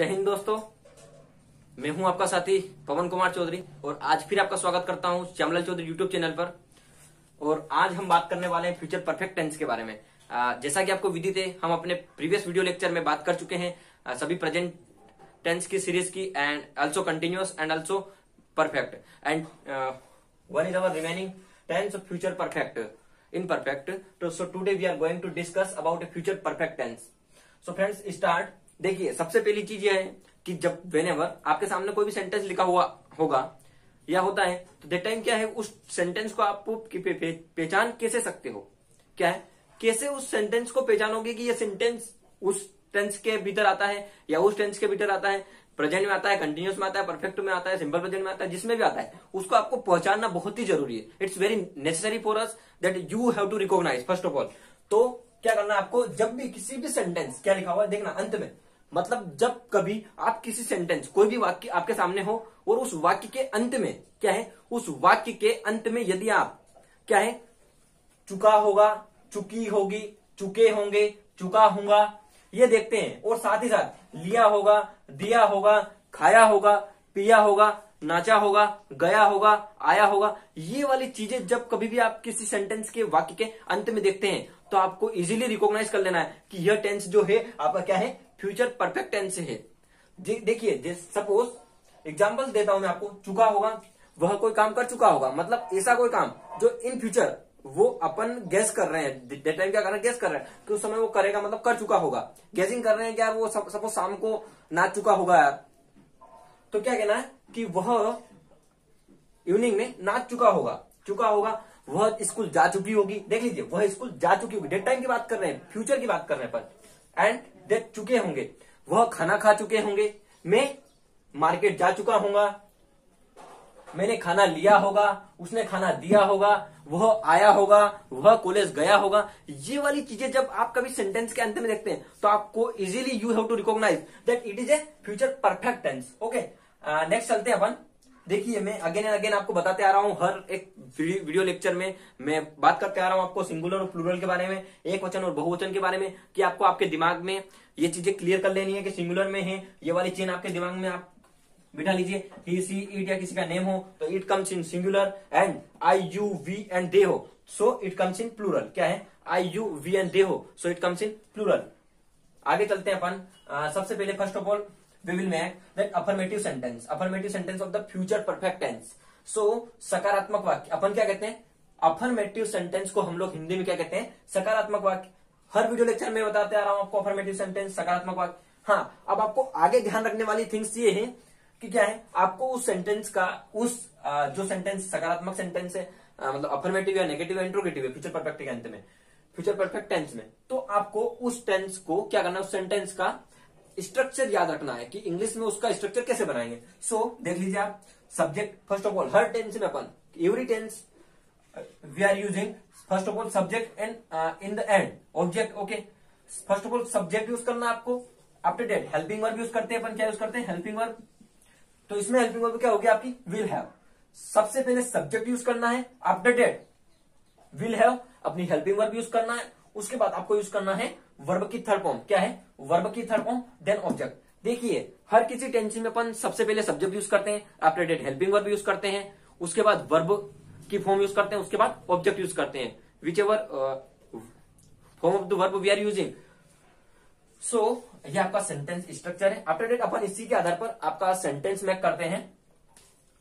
जय हिंद दोस्तों। मैं हूँ आपका साथी पवन कुमार चौधरी और आज फिर आपका स्वागत करता हूँ श्यामलाल चौधरी यूट्यूब चैनल पर। और आज हम बात करने वाले हैं फ्यूचर परफेक्ट टेंस के बारे में। आ, जैसा कि आपको विदित है हम अपने प्रीवियस वीडियो लेक्चर में बात कर चुके हैं आ, सभी प्रेजेंट टेंस की सीरीज़ की and also continuous and also perfect and one is our remaining tense of future perfect in perfect so today we are going to discuss about future perfect tense so friends start देखिए सबसे पहली चीज़ यह है कि जब when आपके सामने कोई भी सेंटेंस लिखा हुआ होगा या होता है तो दैट टाइम क्या है उस सेंटेंस को आप पे, पे, पहचान कैसे सकते हो? क्या है? कैसे उस सेंटेंस को पहचानोगे कि यह सेंटेंस उस टेंस के भीतर आता है या उस टेंस के भीतर आता है? प्रेजेंट में आता है कंटिन्यूस में आता है परफेक्ट में आता है सिंपल प्रेजेंट में आता है जिसमें भी आता है उसको आपको पहचानना बहुत ही ज़रूरी है। It's very necessary for us that you have to recognise first of all तो क्या करना आपको जब भी किसी भी सेंटेंस क्या लिखा हुआ है देखना अंत में। मतलब जब कभी आप किसी सेंटेंस कोई भी वाक्य आपके सामने हो और उस वाक्य के अंत में, क्या है? उस वाक्य के अंत में यदि आप, क्या है? चुका होगा, चुकी होगी, चुके होंगे, चुका होगा ये देखते हैं। और साथ ही साथ, लिया होगा, दिया होगा, खाया होगा, पिया होगा, नाचा होगा, गया होगा, आया होगा, ये वाली चीज़ें जब कभी भी आप किसी सेंटेंस के वाक्य के अंत में देखते हैं तो आपको इजीली रिकॉग्नाइज कर लेना है कि यह टेंस जो है, आपका क्या है? फ्यूचर परफेक्ट टेंस है। देखिए सपोज़ एग्ज़ाम्पल देता हूँ मैं आपको, चुका होगा, वह कोई काम कर चुका होगा मतलब ऐसा कोई काम जो इन फ्यूचर वो अपन गैस कर रहे हैं डेट टाइम क्या कर रहे हैं गैस कर रहे हैं कि उस समय वो करेगा मतलब कर चुका होगा। गैसिंग कर रहे हैं यार वो सपोज़ शाम को नाच चुका होगा यार। तो क्या कहना है कि वह इवनिंग में नाच चुका होगा चुका होगा, वह स्कूल जा चुकी होगी। देख लीजिए, वह स्कूल जा चुकी होगी। डेट टाइम की बात कर रहे हैं फ्यूचर की बात कर रहे हैं पर एंड देख चुके होंगे। वह खाना खा चुके होंगे। मैं मार्केट जा चुका होगा मैंने खाना लिया होगा, उसने खाना दिया होगा, वह आया होगा, वह कॉलेज गया होगा। ये वाली चीज़ें जब आप कभी सेंटेंस के अंत में देखते हैं तो आपको easily you have to recognise that it is a future perfect tense okay next चलते हैं अपन। देखिए, मैं अगेन एंड अगेन आपको बताते आ रहा हूँ, हर एक वीडियो लेक्चर में मैं बात करते आ रहा हूँ आपको सिंगुलर और प्लूरल के बारे में, एक वचन और बहुवचन के बारे में, कि आपको आपके दिमाग में ये चीज़ें क्लियर कर लेनी है कि सिंगुलर में है, ये वाली चेन आपके दिमाग में आप बिठा लीजिए इट या किसी का नेम हो तो it comes in singular and I you we and they हो। So it comes in plural क्या है? I you we and they हो। So it comes in plural आगे चलते हैं अपन। सबसे पहले first of all we will make that affirmative sentence. Affirmative sentence of the future perfect tense. So, सकारात्मक वाक्य, अपन क्या कहते हैं? अफर्मेटिव सेंटेंस को हम लोग हिंदी में क्या कहते हैं? सकारात्मक वाक्य। हर वीडियो लेक्चर में बताते आ रहा हूँ आपको अफर्मेटिव सेंटेंस सकारात्मक वाक्य। हाँ अब आपको आगे ध्यान रखने वाली थिंग्स ये है कि क्या है? आपको उस सेंटेंस का, उस जो सेंटेंस सकारात्मक सेंटेंस है मतलब अफर्मेटिव या नेगेटिव या इंट्रोगेटिव है फ्यूचर परफेक्ट के अंत में फ्यूचर परफेक्ट टेंस में तो आपको उस टेंस को क्या करना उस सेंटेंस का स्ट्रक्चर याद रखना है कि इंग्लिश में उसका स्ट्रक्चर कैसे बनाएँगे? सो so, देख लीजिए आप सब्जेक्ट फ़र्स्ट ऑफ़ ऑल हर टेंस में अपन every tense we are using first of all subject and in the end object okay first of all subject use करना आपको after that helping verb use करते हैं अपन क्या यूज़ करते हैं? Helping verb तो इसमें हेल्पिंग वर्ब क्या होगी आपकी? विल हैव सबसे पहले सब्जेक्ट यूज़ करना है आफ्टर डेट विल हैव अपनी हेल्पिंग वर्ब यूज़ करना है उसके बाद आपको यूज़ करना है वर्ब की थर्ड फॉर्म क्या है? वर्ब की थर्ड फॉर्म देन ऑब्जेक्ट देखिए, हर किसी टेंशन में अपन सबसे पहले सब्जेक्ट यूज़ करते हैं after that helping verb use करते हैं, उसके बाद वर्ब की फॉर्म यूज़ करते हैं, उसके बाद ऑब्जेक्ट यूज़ करते हैं। Whichever form of the verb we are using so ये आपका सेंटेंस स्ट्रक्चर है। आफ्टर डेट अपन इसी के आधार पर आपका सेंटेंस मैक करते हैं।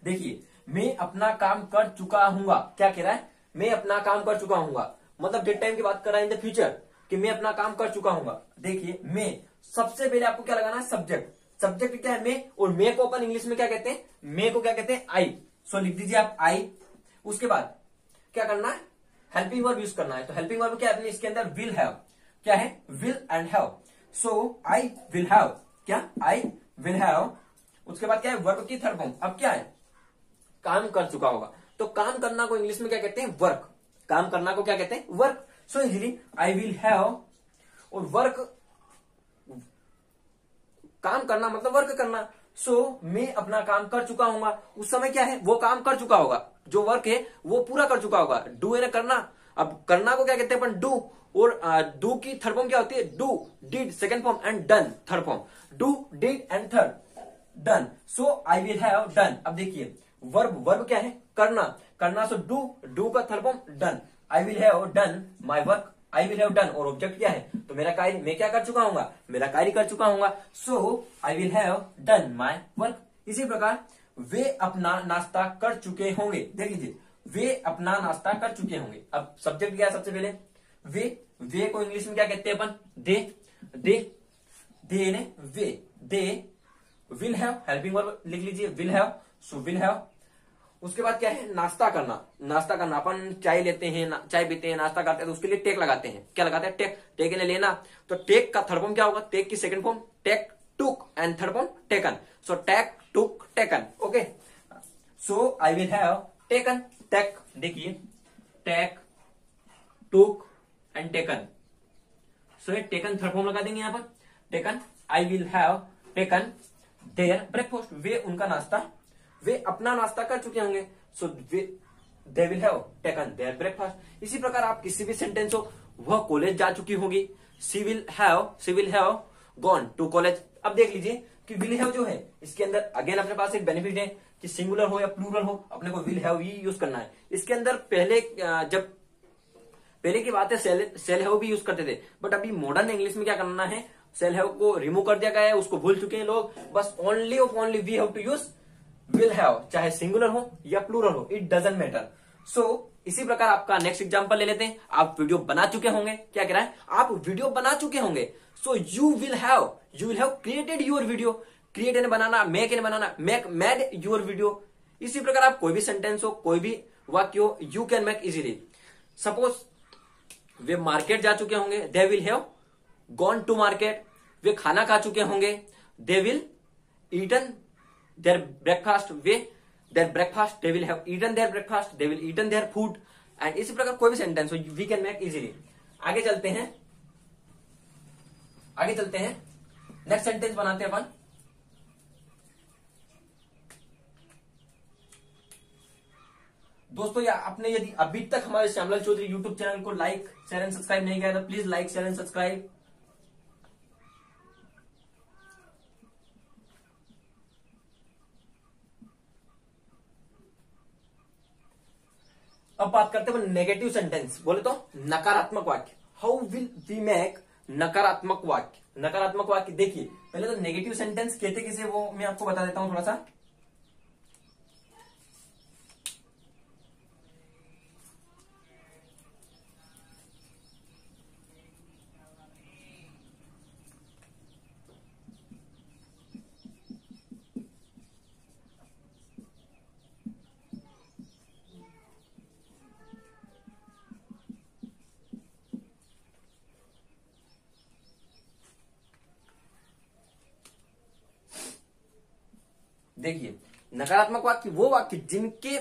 देखिए, मैं अपना काम कर चुका हूँगा। क्या कह रहा है? मैं अपना काम कर चुका हूँगा। मतलब डेट टाइम की बात कर रहा है इन द फ्यूचर कि मैं अपना काम कर चुका हूँ देखिए, मैं, सबसे पहले आपको क्या लगाना है? सब्जेक्ट सब्जेक्ट क्या है? मैं और मे को अपन इंग्लिश में क्या कहते हैं? मे को क्या कहते हैं? आई सो लिख दीजिए आप आई उसके बाद क्या करना है? हेल्पिंग वर्ब यूज़ करना है। तो हेल्पिंग वर्ब क्या है? इसके अंदर विल हैव क्या है? Will and have so I will have क्या? आई विल हैव उसके बाद क्या है? वर्क की थर्ड फॉर्म अब क्या है? काम कर चुका होगा। तो काम करना को इंग्लिश में क्या कहते हैं? वर्क काम करना को क्या कहते हैं? Work so easily I will have और वर्क काम करना मतलब वर्क करना। सो so, मैं अपना काम कर चुका हूँ उस समय क्या है? वो काम कर चुका होगा। जो वर्क है वो पूरा कर चुका होगा। डू एन करना। अब करना को क्या कहते हैं अपन? डू और डू की थर्ड फॉर्म क्या होती है? Do did second form and done third form do did and third done so I will have done अब देखिए वर्ब वर्ब क्या है? करना। करना सो डू डू का third form done I will have done my work I will have done और object क्या है? तो मेरा कार्य, मैं क्या कर चुका हूँ मेरा कार्य कर चुका हूँ so I will have done my work इसी प्रकार, वे अपना नाश्ता कर चुके होंगे। देख लीजिए, वे अपना नाश्ता कर चुके होंगे। अब सब्जेक्ट क्या है सबसे पहले? वे वे को इंग्लिश में क्या कहते हैं अपन? दे दे दे ने, वे, they will have helping verb लिख लीजिए will have so will have उसके बाद क्या है? नाश्ता करना। नाश्ता करना। अपन चाय लेते हैं चाय पीते हैं, नाश्ता करते हैं तो उसके लिए टेक लगाते हैं। क्या लगाते हैं? टेक। टेक ने लेना। तो टेक का थर्ड फॉर्म क्या होगा? टेक की second form take, took and third form taken. So take, took, taken. Okay so I will have taken, take. देखिए, take, took and taken. So ये टेकन थर्ड फॉर्म लगा देंगे यहाँ पर। Taken I will have taken their breakfast वे उनका नाश्ता वे अपना नाश्ता कर चुके होंगे। So they will have taken their breakfast इसी प्रकार आप किसी भी सेंटेंस हो, वह कॉलेज जा चुकी होगी। She will have she will have gone to college अब देख लीजिए कि विल हैव जो है, इसके अंदर अगेन अपने पास एक बेनिफिट है कि सिंगुलर हो या प्लूरल हो, अपने को विल हैव ही यूज़ करना है। इसके अंदर पहले जब, पहले की बात है सेल सेल हैव भी यूज़ करते थे बट अभी मॉडर्न इंग्लिश में क्या करना है? सेल हैव को रिमूव कर दिया गया है, उसको भूल चुके हैं लोग। बस only of only we have to use will have चाहे सिंगुलर हो या प्लूरल हो इट डजेंट मैटर सो इसी प्रकार आपका नेक्स्ट एग्ज़ाम्पल ले लेते हैं। आप वीडियो बना चुके होंगे। क्या कह रहा है? आप वीडियो बना चुके होंगे। So you will have you will have created your video create N बनाना मेक एन बनाना मेक मेड योर वीडियो इसी प्रकार आप कोई भी सेंटेंस हो, कोई भी वाक्य हो you can make easily suppose way market जा चुके होंगे। They will have gone to market वे खाना खा चुके होंगे। They will eaten their breakfast way their breakfast they will have eaten their breakfast they will eaten their food and इसी प्रकार कोई भी सेंटेंस हो वी कैन मेक इजीली आगे चलते हैं। आगे चलते हैं। नेक्स्ट सेंटेंस बनाते हैं अपन। दोस्तों, या आपने यदि अभी तक हमारे श्यामलाल चौधरी यूट्यूब चैनल को लाइक शेयर एंड सब्सक्राइब नहीं किया तो please like share and subscribe अब बात करते हैं नेगेटिव सेंटेंस बोले तो नकारात्मक वाक्य। हाउ विल वी मेक नकारात्मक वाक्य? नकारात्मक वाक्य, देखिए, पहले तो नेगेटिव सेंटेंस कहते किसे, वो मैं आपको बता देता हूँ थोड़ा सा। देखिए, नकारात्मक वाक्य, वो वाक्य जिनके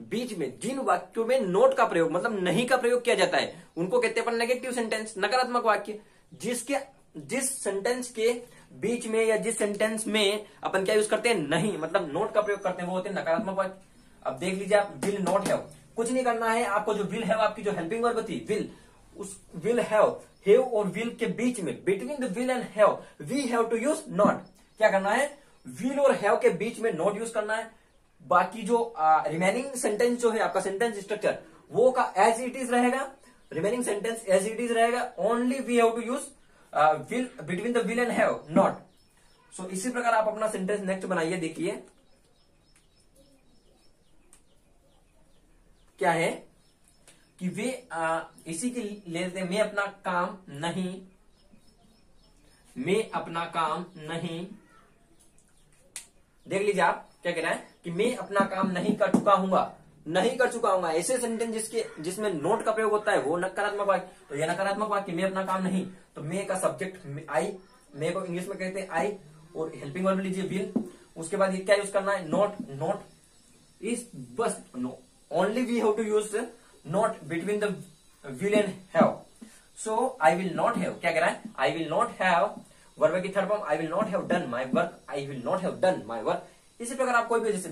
बीच में, जिन वाक्यों में नोट का प्रयोग मतलब नहीं का प्रयोग किया जाता है, उनको कहते हैं नेगेटिव सेंटेंस नकारात्मक वाक्य, जिसके, जिस सेंटेंस के बीच में या जिस सेंटेंस में अपन क्या यूज़ करते हैं? नहीं मतलब नोट का प्रयोग करते हैं, वो होते हैं नकारात्मक वाक्य। अब देख लीजिए आप विल नॉट हैव कुछ नहीं करना है, आपको जो विल हैव आपकी जो हेल्पिंग वर्ब थी विल उस विल हैव हैव और विल के बीच में between the will and have we have to use not क्या करना है? विल और हैव के बीच में नॉट यूज़ करना है। बाकी जो रिमेनिंग सेंटेंस जो है आपका सेंटेंस स्ट्रक्चर वो का एज इट इज़ रहेगा। Remaining sentence as it is रहेगा। Only we have to use will between the will and have not so इसी प्रकार आप अपना सेंटेंस नेक्स्ट बनाइए देखिए। क्या है? कि वे आ, इसी के लेते मैं अपना काम नहीं मैं अपना काम नहीं देख लीजिए आप, क्या कह रहे हैं? कि मैं अपना काम नहीं कर चुका हूँ नहीं कर चुका हूँ ऐसे सेंटेंस जिसके, जिसमें नोट का प्रयोग होता है, वो नकारात्मक वाक्य। तो यह नकारात्मक वाक्य, मैं अपना काम नहीं। तो मे का सब्जेक्ट आई मे को इंग्लिश में कहते हैं आई और हेल्पिंग वर्ब लीजिए विल उसके बाद ये क्या यूज़ करना है? नॉट नॉट इज़ बस no only we have to use not between the will and have so I will not have क्या कह रहा है? I will not have verb की third form I will not have done my work I will not have done my work इसी प्रकार आप कोई भी जैसे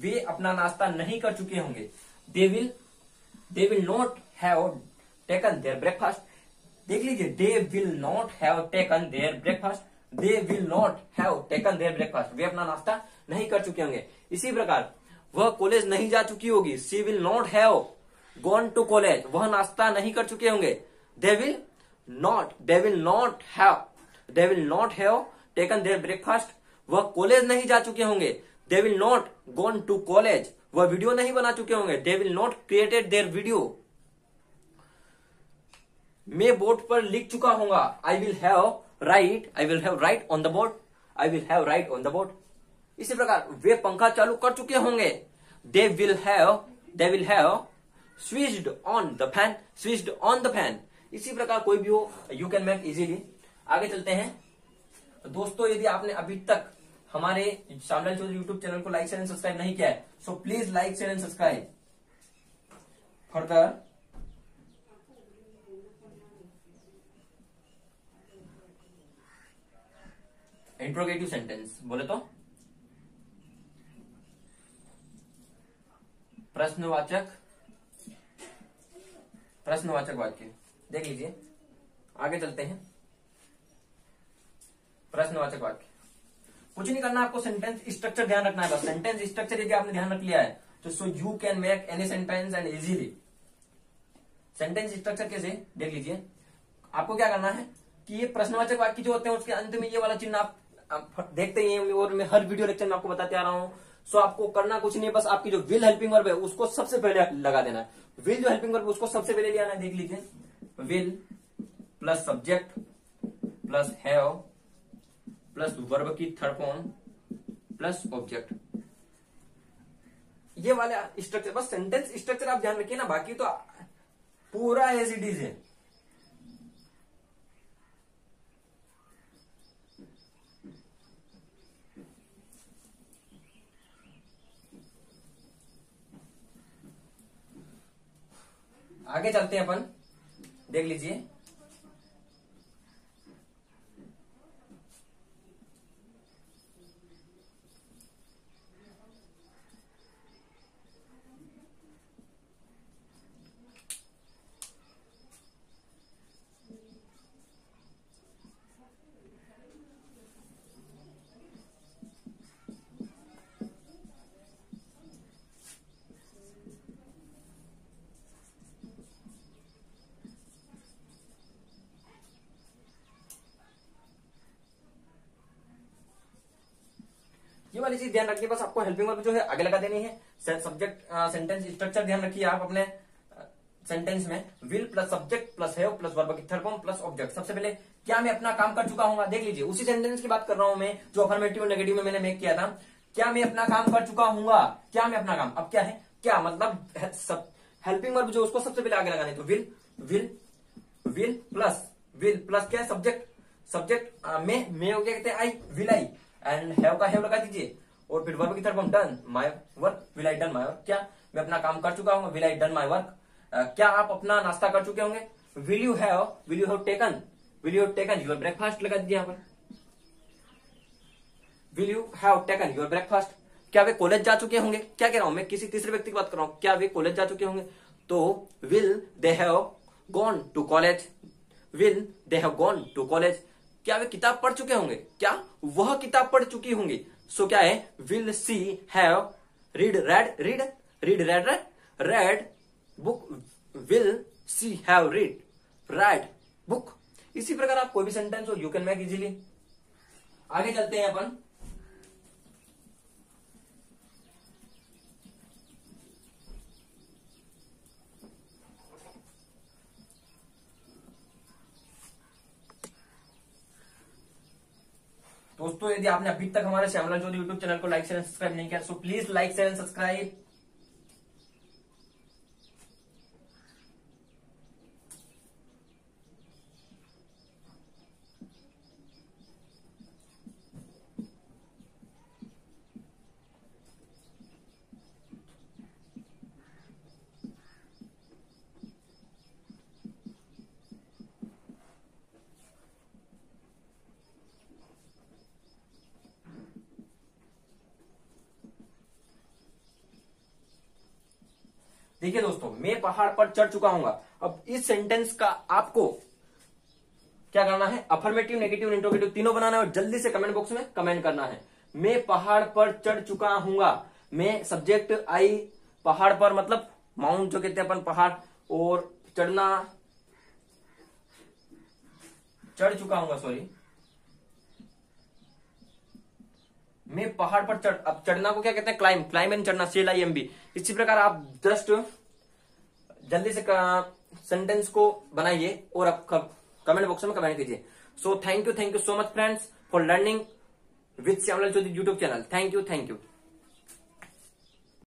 वे अपना नाश्ता नहीं कर चुके होंगे। They will they will not have taken their breakfast देख लीजिए they will not have taken their breakfast they will not have taken their breakfast वे अपना नाश्ता नहीं कर चुके होंगे। इसी प्रकार, वह कॉलेज नहीं जा चुकी होगी। She will not have gone to college वह नाश्ता नहीं कर चुके होंगे। They will not they will not have they will not have taken their breakfast वह कॉलेज नहीं जा चुके होंगे। They will not gone to college वह वीडियो नहीं बना चुके होंगे। They will not created their video मैं बोर्ड पर लिख चुका हूँगा I will have write I will have write on the board I will have write on the board इसी प्रकार वे पंखा चालू कर चुके होंगे। They will have they will have switched on the fan switched on the fan इसी प्रकार कोई भी हो यू कैन मेक इजीली आगे चलते हैं। दोस्तों, यदि आपने अभी तक हमारे श्यामलाल चौधरी यूट्यूब चैनल को लाइक शेयर एंड सब्सक्राइब नहीं किया है so please like share and subscribe further. Interrogative sentence बोले तो? प्रश्नवाचक। प्रश्नवाचक वाक्य। देख लीजिए। आगे चलते हैं। प्रश्नवाचक वाक्य। कुछ नहीं करना आपको सेंटेंस स्ट्रक्चर ध्यान रखना है सेंटेंस स्ट्रक्चर यदि आपने ध्यान रख लिया है तो so you can make any sentence and easily sentence structure कैसे? देख लीजिए। आपको क्या करना है कि ये प्रश्नवाचक वाक्य जो होते हैं उसके अंत में ये वाला चिन्ह आप, देखते ही हैं और मैं हर वीडियो लेक्चर में आपको बताते आ रहा हूँ। सो आपको करना कुछ नहीं बस आपकी जो विल हेल्पिंग वर्ब है उसको सबसे पहले लगा देना है। विल जो हेल्पिंग वर्ब उसको सबसे पहले ले आना है। देख लीजिए। Will plus subject plus have plus verb की थर्ड फॉर्म, प्लस ऑब्जेक्ट। ये वाले स्ट्रक्चर बस सेंटेंस स्ट्रक्चर आप ध्यान रखिए ना, बाकी तो पूरा एज इट इज़ है। आगे चलते हैं अपन, देख लीजिए। वाली चीज़ ध्यान रखिए, बस आपको हेल्पिंग वर्ब जो है आगे लगा देनी है। सब्जेक्ट सेंटेंस स्ट्रक्चर ध्यान रखिए आप अपने सेंटेंस में। Will plus subject plus have plus verb की थर्ड फॉर्म प्लस ऑब्जेक्ट सबसे पहले, क्या मैं अपना काम कर चुका हूँ? देख लीजिए, उसी सेंटेंस की बात कर रहा हूँ मैं, जो अफर्मेटिव और नेगेटिव में मैंने मेक किया था। क्या मैं अपना काम कर चुका हूँ? क्या मैं अपना काम? अब क्या है? क्या मतलब हेल्पिंग वर्ब जो उसको सबसे पहले आगे लगाने तो will will will plus will plus क्या सब्जेक्ट सब्जेक्ट में, मैं हो गया, कहते हैं I will I and have का हैव लगा दीजिए। और फिर वर्ब की तरफ़ हम done my work will I done my work क्या मैं अपना काम कर चुका हूँ? Will I done my work क्या आप अपना नाश्ता कर चुके होंगे? Will you have will you have taken will you taken your breakfast लगा दीजिए यहाँ पर। Will you have taken your breakfast क्या वे कॉलेज जा चुके होंगे? क्या कह रहा हूँ मैं? किसी तीसरे व्यक्ति की बात कर रहा हूँ। क्या वे कॉलेज जा चुके होंगे? तो will they have gone to college will they have gone to college क्या वे किताब पढ़ चुके होंगे? क्या वह किताब पढ़ चुकी होंगी? सो क्या है? Will she have read read read read read read read book will she have read read book इसी प्रकार आप कोई भी सेंटेंस हो यू कैन मेक इजीली आगे चलते हैं अपन। दोस्तों, यदि आपने अभी तक हमारे श्यामला जोधी यूट्यूब चैनल को लाइक शेयर सब्सक्राइब नहीं किया so please like share subscribe देखिए दोस्तों, मैं पहाड़ पर चढ़ चुका हूँ अब इस सेंटेंस का आपको क्या करना है? अफर्मेटिव नेगेटिव इंट्रोगेटिव तीनों बनाना है और जल्दी से कमेंट बॉक्स में कमेंट करना है। मैं पहाड़ पर चढ़ चुका हूँगा। मैं सब्जेक्ट आई पहाड़ पर मतलब माउंट जो कहते हैं अपन पहाड़, और चढ़ना, चढ़ चुका हूँगा सॉरी मैं पहाड़ पर चढ़, अब चढ़ना को क्या कहते हैं? क्लाइम क्लाइम एंड चढ़ना C L I M B इसी प्रकार आप जस्ट जल्दी से सेंटेंस को बनाइए और आप कमेंट बॉक्स में कमेंट कीजिए। So thank you thank you so much friends for learning with Shyamlal Chaudhary YouTube channel thank you thank you